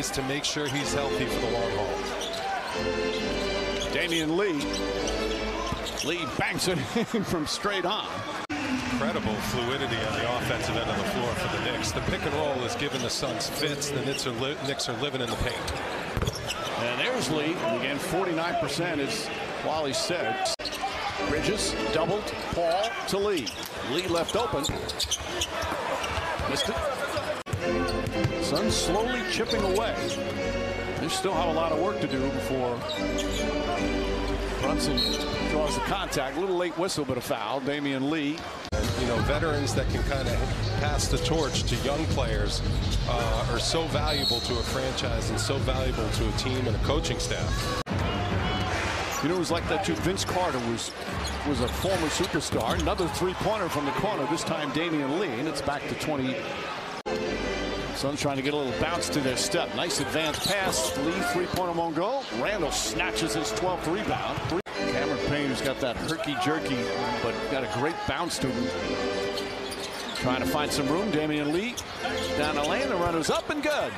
is to make sure he's healthy for the long haul. Damion Lee. Lee banks it in from straight on. Incredible fluidity on the offensive end of the floor for the Knicks. The pick and roll is giving the Suns fits. The Knicks are, Knicks are living in the paint. And there's Lee. And again, 49% as Wally said. Bridges doubled. Paul to Lee. Lee left open. Missed it. Suns slowly chipping away. They still have a lot of work to do before Brunson draws the contact. A little late whistle, but a foul. Damion Lee. You know, veterans that can kind of pass the torch to young players uh, are so valuable to a franchise and so valuable to a team and a coaching staff. You know, it was like that too. Vince Carter was was a former superstar. Another three-pointer from the corner. This time, Damion Lee, and it's back to 20. Suns trying to get a little bounce to their step. Nice advance pass. Lee three-pointer won't go. Randle snatches his 12th rebound. Cameron Payne, who's got that herky-jerky, but got a great bounce to him. Trying to find some room. Damion Lee down the lane. The runner's up and good.